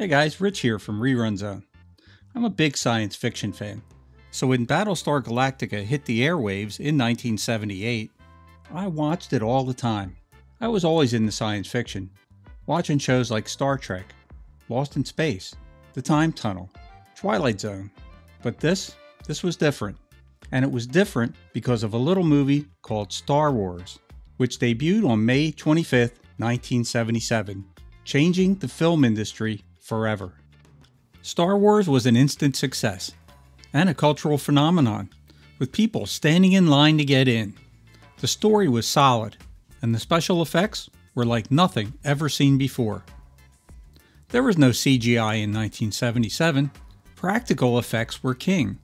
Hey guys, Rich here from Rerun Zone. I'm a big science fiction fan, so when Battlestar Galactica hit the airwaves in 1978, I watched it all the time. I was always into science fiction, watching shows like Star Trek, Lost in Space, The Time Tunnel, Twilight Zone. But this, this was different. And it was different because of a little movie called Star Wars, which debuted on May 25, 1977, changing the film industry forever. Star Wars was an instant success and a cultural phenomenon, with people standing in line to get in. The story was solid, and the special effects were like nothing ever seen before. There was no CGI in 1977. Practical effects were king.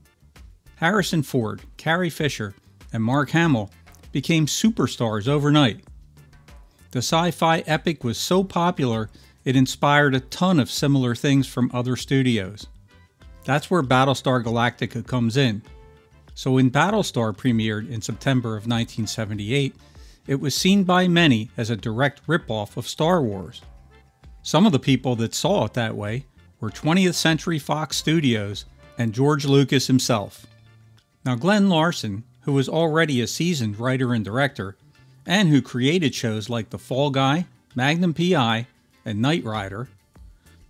Harrison Ford, Carrie Fisher, and Mark Hamill became superstars overnight. The sci fi epic was so popular it inspired a ton of similar things from other studios. That's where Battlestar Galactica comes in. So when Battlestar premiered in September of 1978, it was seen by many as a direct ripoff of Star Wars. Some of the people that saw it that way were 20th Century Fox Studios and George Lucas himself. Now, Glen Larson, who was already a seasoned writer and director, and who created shows like The Fall Guy, Magnum PI, and Knight Rider,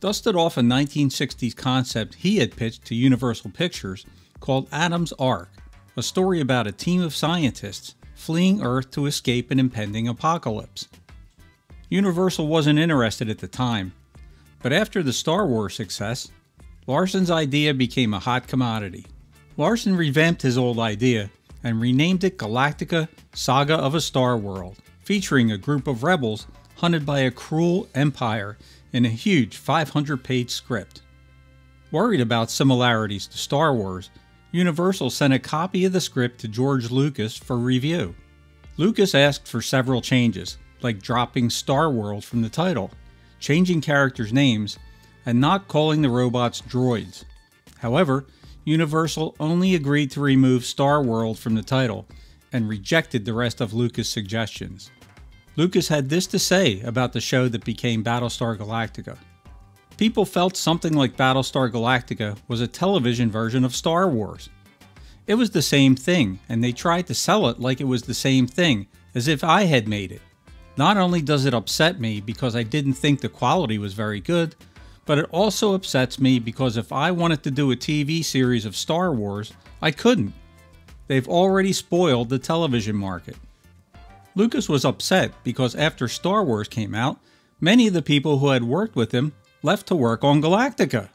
dusted off a 1960s concept he had pitched to Universal Pictures called Adam's Ark, a story about a team of scientists fleeing Earth to escape an impending apocalypse. Universal wasn't interested at the time, but after the Star Wars success, Larson's idea became a hot commodity. Larson revamped his old idea and renamed it Galactica Saga of a Star World, featuring a group of rebels hunted by a cruel empire in a huge 500 page script. Worried about similarities to Star Wars, Universal sent a copy of the script to George Lucas for review. Lucas asked for several changes, like dropping Star World from the title, changing characters' names, and not calling the robots droids. However, Universal only agreed to remove Star World from the title and rejected the rest of Lucas' suggestions. Lucas had this to say about the show that became Battlestar Galactica. People felt something like Battlestar Galactica was a television version of Star Wars. It was the same thing, and they tried to sell it like it was the same thing, as if I had made it. Not only does it upset me because I didn't think the quality was very good, but it also upsets me because if I wanted to do a TV series of Star Wars, I couldn't. They've already spoiled the television market. Lucas was upset because after Star Wars came out, many of the people who had worked with him left to work on Galactica.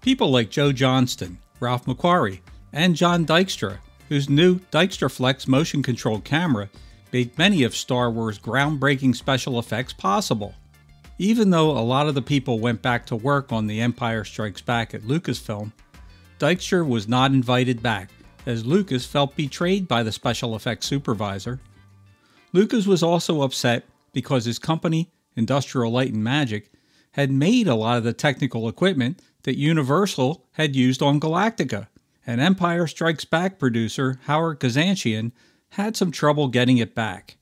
People like Joe Johnston, Ralph McQuarrie, and John Dykstra, whose new DykstraFlex motion controlled camera made many of Star Wars' groundbreaking special effects possible. Even though a lot of the people went back to work on The Empire Strikes Back at Lucasfilm, Dykstra was not invited back, as Lucas felt betrayed by the special effects supervisor Lucas was also upset because his company, Industrial Light and Magic, had made a lot of the technical equipment that Universal had used on Galactica, and Empire Strikes Back producer Howard Kazanjian had some trouble getting it back.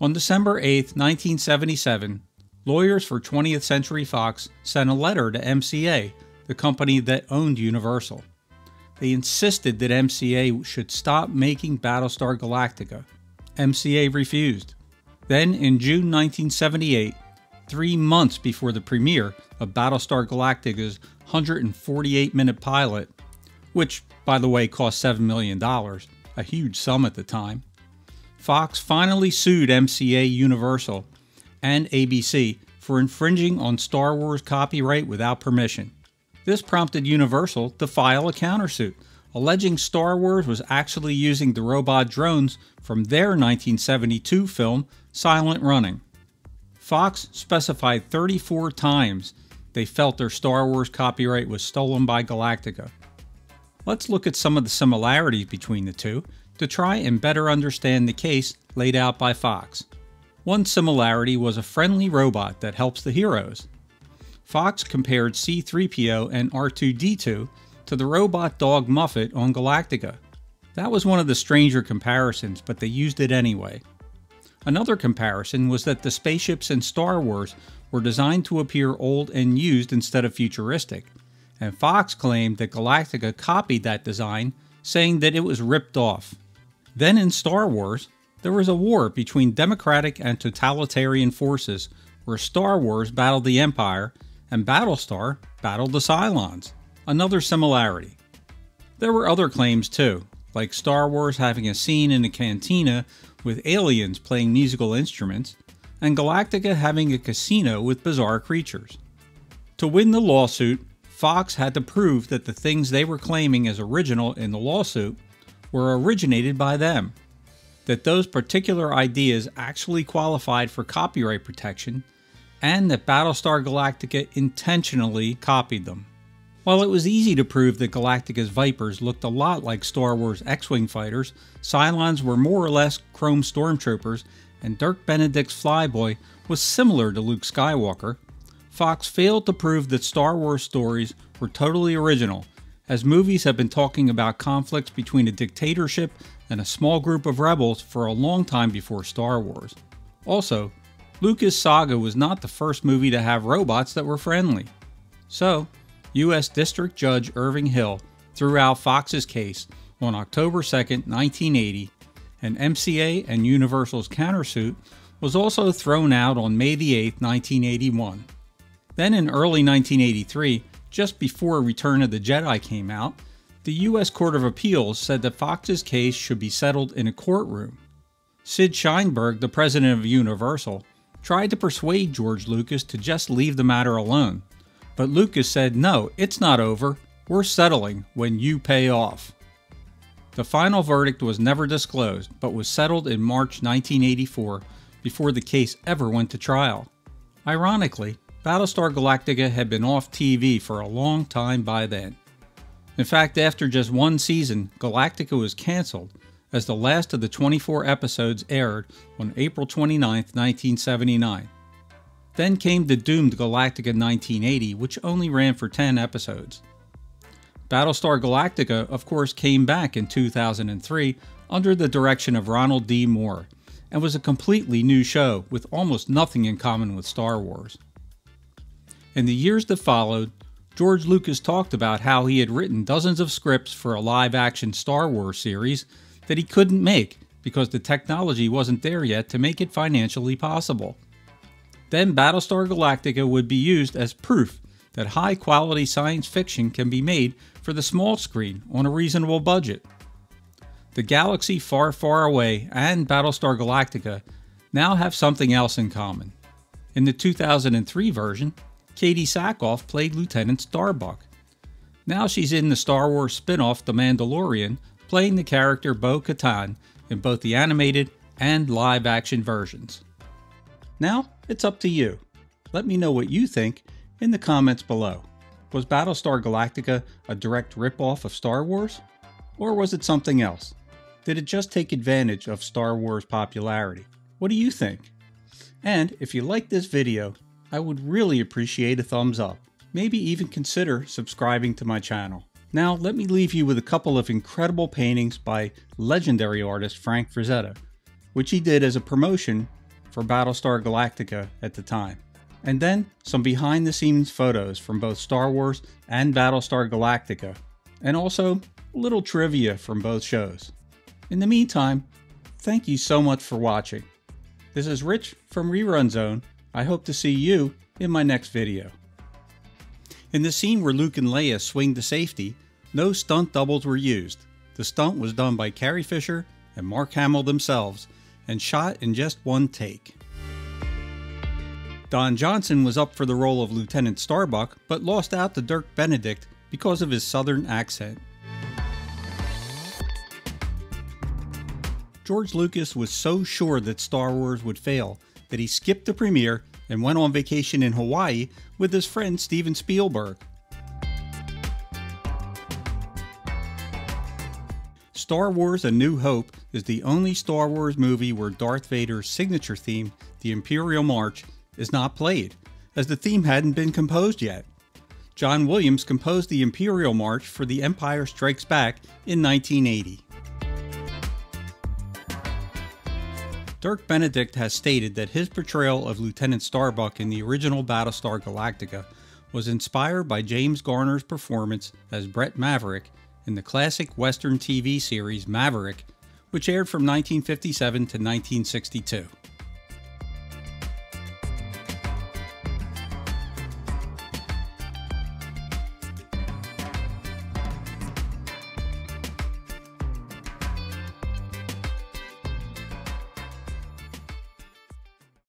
On December 8, 1977, lawyers for 20th Century Fox sent a letter to MCA, the company that owned Universal. They insisted that MCA should stop making Battlestar Galactica MCA refused. Then, in June 1978, three months before the premiere of Battlestar Galactica's 148 minute pilot, which, by the way, cost $7 million, a huge sum at the time, Fox finally sued MCA Universal and ABC for infringing on Star Wars copyright without permission. This prompted Universal to file a countersuit alleging Star Wars was actually using the robot drones from their 1972 film Silent Running. Fox specified 34 times they felt their Star Wars copyright was stolen by Galactica. Let's look at some of the similarities between the two to try and better understand the case laid out by Fox. One similarity was a friendly robot that helps the heroes. Fox compared C3PO and R2D2 to the robot dog Muffit on Galactica. That was one of the stranger comparisons, but they used it anyway. Another comparison was that the spaceships in Star Wars were designed to appear old and used instead of futuristic, and Fox claimed that Galactica copied that design, saying that it was ripped off. Then in Star Wars, there was a war between democratic and totalitarian forces where Star Wars battled the Empire and Battlestar battled the Cylons. Another similarity. There were other claims too, like Star Wars having a scene in a cantina with aliens playing musical instruments, and Galactica having a casino with bizarre creatures. To win the lawsuit, Fox had to prove that the things they were claiming as original in the lawsuit were originated by them, that those particular ideas actually qualified for copyright protection, and that Battlestar Galactica intentionally copied them. While it was easy to prove that Galactica's Vipers looked a lot like Star Wars X Wing fighters, Cylons were more or less Chrome Stormtroopers, and Dirk Benedict's Flyboy was similar to Luke Skywalker, Fox failed to prove that Star Wars stories were totally original, as movies have been talking about conflicts between a dictatorship and a small group of rebels for a long time before Star Wars. Also, Lucas Saga was not the first movie to have robots that were friendly. So, U.S. District Judge Irving Hill threw out Fox's case on October 2, 1980, and MCA and Universal's countersuit was also thrown out on May 8, 1981. Then in early 1983, just before Return of the Jedi came out, the U.S. Court of Appeals said that Fox's case should be settled in a courtroom. Sid Sheinberg, the president of Universal, tried to persuade George Lucas to just leave the matter alone, but Lucas said, no, it's not over. We're settling when you pay off. The final verdict was never disclosed, but was settled in March 1984 before the case ever went to trial. Ironically, Battlestar Galactica had been off TV for a long time by then. In fact, after just one season, Galactica was canceled as the last of the 24 episodes aired on April 29, 1979. Then came the doomed Galactica 1980, which only ran for 10 episodes. Battlestar Galactica, of course, came back in 2003 under the direction of Ronald D. Moore and was a completely new show with almost nothing in common with Star Wars. In the years that followed, George Lucas talked about how he had written dozens of scripts for a live action Star Wars series that he couldn't make because the technology wasn't there yet to make it financially possible. Then Battlestar Galactica would be used as proof that high quality science fiction can be made for the small screen on a reasonable budget. The Galaxy Far, Far Away and Battlestar Galactica now have something else in common. In the 2003 version, Katee Sackhoff played Lieutenant Starbuck. Now she's in the Star Wars spin off The Mandalorian, playing the character Bo Katan in both the animated and live action versions. Now, it's up to you. Let me know what you think in the comments below. Was Battlestar Galactica a direct ripoff of Star Wars? Or was it something else? Did it just take advantage of Star Wars popularity? What do you think? And if you like this video, I would really appreciate a thumbs up. Maybe even consider subscribing to my channel. Now, let me leave you with a couple of incredible paintings by legendary artist Frank Frazetta, which he did as a promotion for Battlestar Galactica at the time. And then some behind the scenes photos from both Star Wars and Battlestar Galactica, and also a little trivia from both shows. In the meantime, thank you so much for watching. This is Rich from Rerun Zone. I hope to see you in my next video. In the scene where Luke and Leia swing to safety, no stunt doubles were used. The stunt was done by Carrie Fisher and Mark Hamill themselves and shot in just one take. Don Johnson was up for the role of Lieutenant Starbuck, but lost out to Dirk Benedict because of his southern accent. George Lucas was so sure that Star Wars would fail that he skipped the premiere and went on vacation in Hawaii with his friend Steven Spielberg. Star Wars A New Hope is the only Star Wars movie where Darth Vader's signature theme, the Imperial March, is not played, as the theme hadn't been composed yet. John Williams composed the Imperial March for The Empire Strikes Back in 1980. Dirk Benedict has stated that his portrayal of Lieutenant Starbuck in the original Battlestar Galactica was inspired by James Garner's performance as Bret Maverick in the classic Western TV series Maverick, which aired from 1957 to 1962.